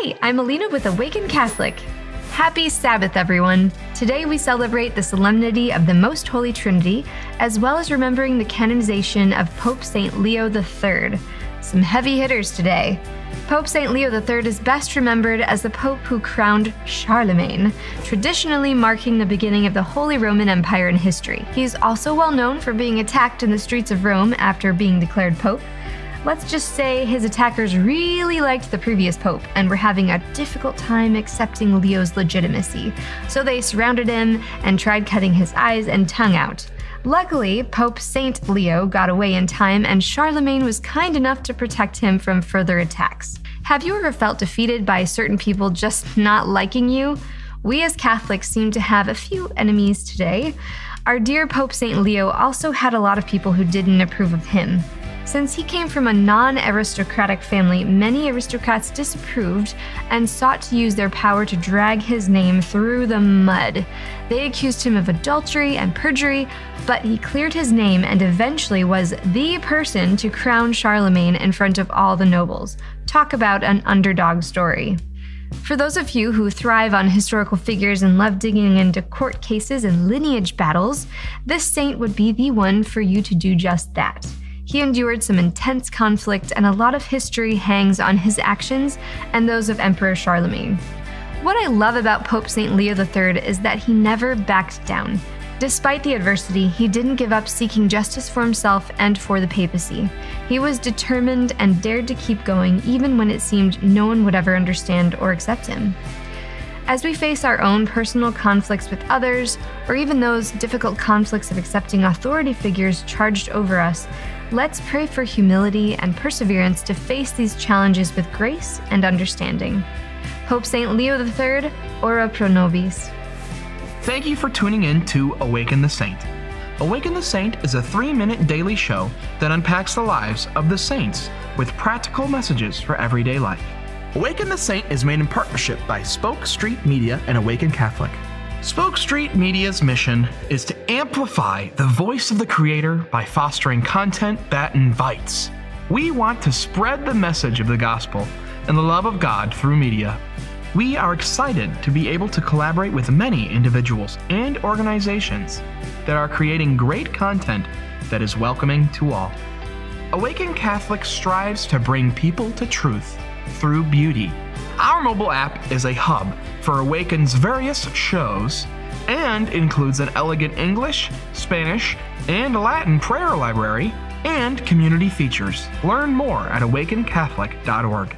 Hey, I'm Alina with Awaken Catholic. Happy Sabbath, everyone! Today we celebrate the solemnity of the Most Holy Trinity, as well as remembering the canonization of Pope St. Leo III. Some heavy hitters today. Pope St. Leo III is best remembered as the Pope who crowned Charlemagne, traditionally marking the beginning of the Holy Roman Empire in history. He is also well known for being attacked in the streets of Rome after being declared Pope. Let's just say his attackers really liked the previous pope and were having a difficult time accepting Leo's legitimacy, so they surrounded him and tried cutting his eyes and tongue out. Luckily, Pope Saint Leo got away in time and Charlemagne was kind enough to protect him from further attacks. Have you ever felt defeated by certain people just not liking you? We as Catholics seem to have a few enemies today. Our dear Pope St. Leo also had a lot of people who didn't approve of him. Since he came from a non aristocratic family, many aristocrats disapproved and sought to use their power to drag his name through the mud. They accused him of adultery and perjury, but he cleared his name and eventually was the person to crown Charlemagne in front of all the nobles. Talk about an underdog story. For those of you who thrive on historical figures and love digging into court cases and lineage battles, this saint would be the one for you to do just that. He endured some intense conflict, and a lot of history hangs on his actions and those of Emperor Charlemagne. What I love about Pope St. Leo III is that he never backed down. Despite the adversity, he didn't give up seeking justice for himself and for the papacy. He was determined and dared to keep going even when it seemed no one would ever understand or accept him. As we face our own personal conflicts with others, or even those difficult conflicts of accepting authority figures charged over us, Let's pray for humility and perseverance to face these challenges with grace and understanding. Pope St. Leo III, Ora pro nobis. Thank you for tuning in to Awaken the Saint. Awaken the Saint is a three minute daily show that unpacks the lives of the saints with practical messages for everyday life. Awaken the Saint is made in partnership by Spoke Street Media and Awaken Catholic. Spoke Street Media's mission is to amplify the voice of the creator by fostering content that invites. We want to spread the message of the gospel and the love of God through media. We are excited to be able to collaborate with many individuals and organizations that are creating great content that is welcoming to all. Awaken Catholic strives to bring people to truth through beauty our mobile app is a hub for Awaken's various shows and includes an elegant English, Spanish, and Latin prayer library and community features. Learn more at awakencatholic.org.